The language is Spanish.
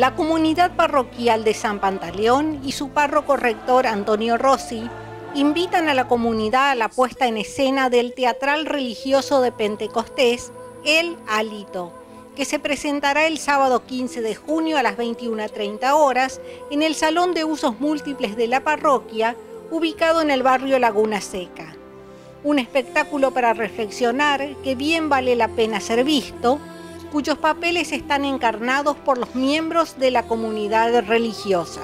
La comunidad parroquial de San Pantaleón y su párroco rector Antonio Rossi invitan a la comunidad a la puesta en escena del teatral religioso de Pentecostés, El Alito, que se presentará el sábado 15 de junio a las 21.30 horas en el Salón de Usos Múltiples de la parroquia, ubicado en el barrio Laguna Seca. Un espectáculo para reflexionar que bien vale la pena ser visto, cuyos papeles están encarnados por los miembros de la comunidad religiosa.